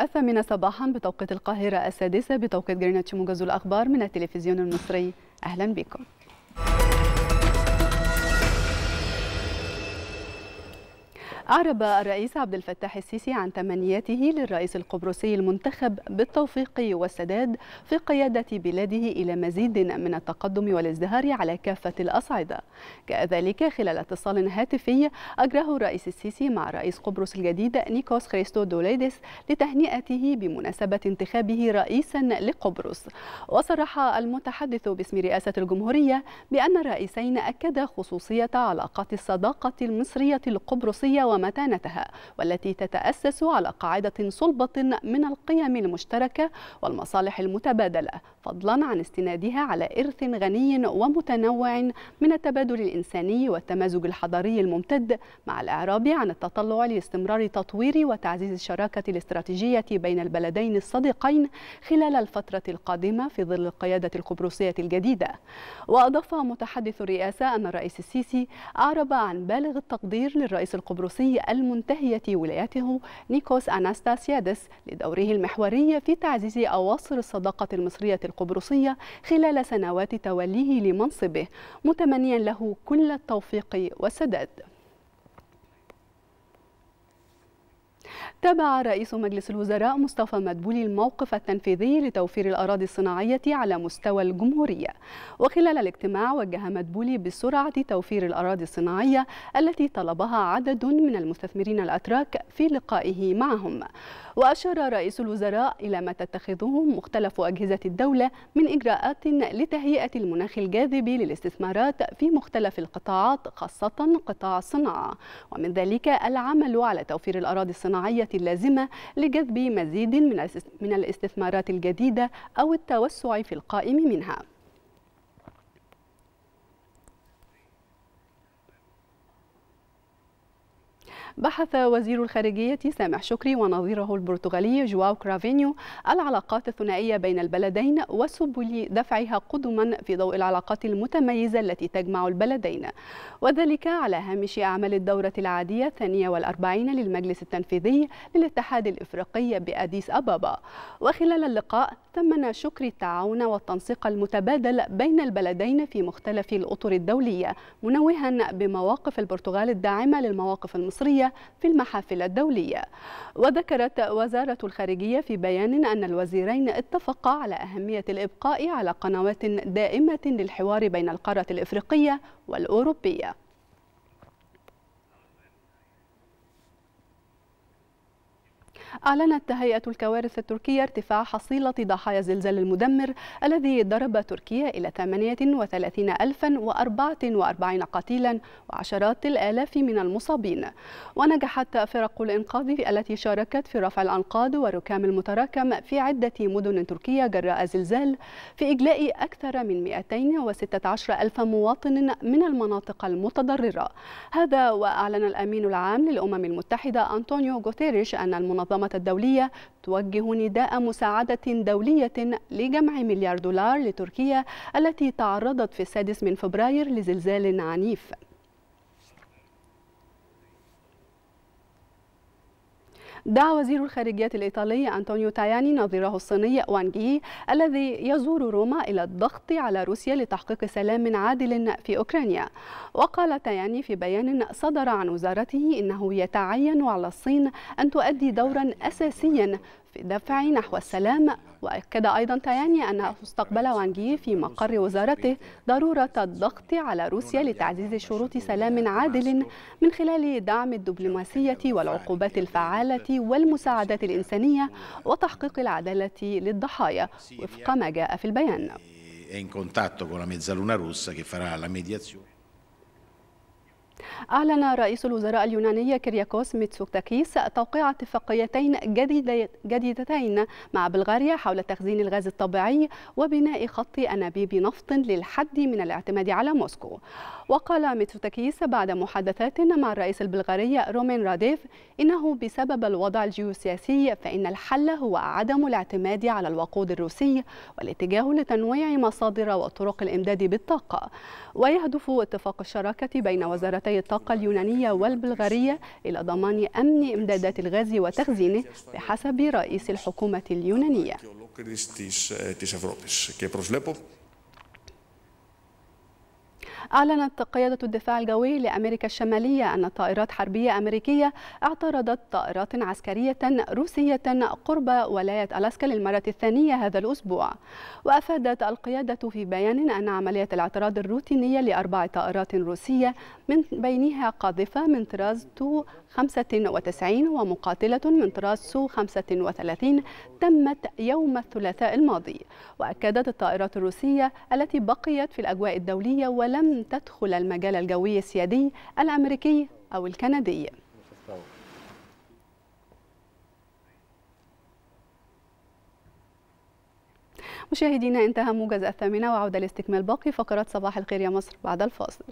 الثامنة صباحا بتوقيت القاهرة السادسة بتوقيت جرينتش موجز الأخبار من التلفزيون المصري. أهلا بكم. أعرب الرئيس عبد الفتاح السيسي عن تمنياته للرئيس القبرصي المنتخب بالتوفيق والسداد في قيادة بلاده إلى مزيد من التقدم والازدهار على كافة الأصعدة. كذلك خلال اتصال هاتفي أجراه الرئيس السيسي مع رئيس قبرص الجديد نيكوس خريستو دوليدس لتهنئته بمناسبة انتخابه رئيسا لقبرص. وصرح المتحدث باسم رئاسة الجمهورية بأن الرئيسين أكدا خصوصية علاقات الصداقة المصرية القبرصية ومتانتها والتي تتأسس على قاعدة صلبة من القيم المشتركة والمصالح المتبادلة فضلا عن استنادها على إرث غني ومتنوع من التبادل الإنساني والتمازج الحضاري الممتد مع الإعراب عن التطلع لاستمرار تطوير وتعزيز الشراكة الاستراتيجية بين البلدين الصديقين خلال الفترة القادمة في ظل القيادة القبرصية الجديدة. وأضاف متحدث الرئاسة أن الرئيس السيسي أعرب عن بالغ التقدير للرئيس القبرصي المنتهية ولايته نيكوس أناستاسيادس لدوره المحوري في تعزيز أواصر الصداقة المصرية القبرصية خلال سنوات توليه لمنصبه متمنيا له كل التوفيق والسداد. تابع رئيس مجلس الوزراء مصطفى مدبولي الموقف التنفيذي لتوفير الأراضي الصناعية على مستوى الجمهورية. وخلال الاجتماع وجه مدبولي بسرعة توفير الأراضي الصناعية التي طلبها عدد من المستثمرين الأتراك في لقائه معهم. وأشار رئيس الوزراء إلى ما تتخذه مختلف أجهزة الدولة من إجراءات لتهيئة المناخ الجاذب للاستثمارات في مختلف القطاعات خاصة قطاع الصناعة. ومن ذلك العمل على توفير الأراضي الصناعية اللازمة لجذب مزيد من الاستثمارات الجديدة أو التوسع في القائم منها. بحث وزير الخارجية سامح شكري ونظيره البرتغالي جواو كرافينيو العلاقات الثنائية بين البلدين وسبل دفعها قدما في ضوء العلاقات المتميزة التي تجمع البلدين. وذلك على هامش أعمال الدورة العادية الثانية والأربعين للمجلس التنفيذي للاتحاد الإفريقي بأديس أبابا. وخلال اللقاء ثمن شكري التعاون والتنسيق المتبادل بين البلدين في مختلف الأطر الدولية منوها بمواقف البرتغال الداعمة للمواقف المصرية في المحافل الدولية. وذكرت وزارة الخارجية في بيان أن الوزيرين اتفقا على أهمية الإبقاء على قنوات دائمة للحوار بين القارة الإفريقية والأوروبية. أعلنت هيئة الكوارث التركية ارتفاع حصيلة ضحايا الزلزال المدمر الذي ضرب تركيا إلى 38044 قتيلا وعشرات الآلاف من المصابين. ونجحت فرق الإنقاذ التي شاركت في رفع الأنقاض والركام المتراكم في عدة مدن تركيا جراء زلزال في إجلاء أكثر من 216 ألف مواطن من المناطق المتضررة. هذا وأعلن الأمين العام للأمم المتحدة أنطونيو غوتيريش أن المنظمة الدولية توجه نداء مساعدة دولية لجمع مليار دولار لتركيا التي تعرضت في السادس من فبراير لزلزال عنيف. دعا وزير الخارجية الإيطالي أنطونيو تاياني نظيره الصيني وانجي الذي يزور روما إلى الضغط على روسيا لتحقيق سلام عادل في أوكرانيا. وقال تاياني في بيان صدر عن وزارته إنه يتعين على الصين أن تؤدي دورا أساسيا في الدفع نحو السلام. وأكد أيضا تاياني أن مستقبل وانجي في مقر وزارته ضرورة الضغط على روسيا لتعزيز شروط سلام عادل من خلال دعم الدبلوماسية والعقوبات الفعالة والمساعدات الإنسانية وتحقيق العدالة للضحايا. وفق ما جاء في البيان. أعلن رئيس الوزراء اليوناني كيرياكوس ميتسوتاكيس توقيع اتفاقيتين جديدتين مع بلغاريا حول تخزين الغاز الطبيعي وبناء خط أنابيب نفط للحد من الاعتماد على موسكو. وقال ميتسوتاكيس بعد محادثات مع الرئيس البلغاري رومين راديف إنه بسبب الوضع الجيوسياسي فإن الحل هو عدم الاعتماد على الوقود الروسي والاتجاه لتنويع مصادر وطرق الإمداد بالطاقة. ويهدف اتفاق الشراكة بين وزارتي وزارتي الطاقة اليونانية والبلغارية إلى ضمان أمن إمدادات الغاز وتخزينه بحسب رئيس الحكومة اليونانية. أعلنت قيادة الدفاع الجوي لأمريكا الشمالية أن طائرات حربية أمريكية اعترضت طائرات عسكرية روسية قرب ولاية ألاسكا للمرة الثانية هذا الأسبوع. وأفادت القيادة في بيان أن عملية الاعتراض الروتينية لأربع طائرات روسية من بينها قاذفة من طراز تو 95 ومقاتلة من طراز سو 35 تمت يوم الثلاثاء الماضي. وأكدت الطائرات الروسية التي بقيت في الأجواء الدولية ولم تدخل المجال الجوي السيادي الأمريكي أو الكندي. مشاهدينا انتهى موجز الثامنة وعودة لاستكمال باقي فقرات صباح الخير يا مصر بعد الفاصل.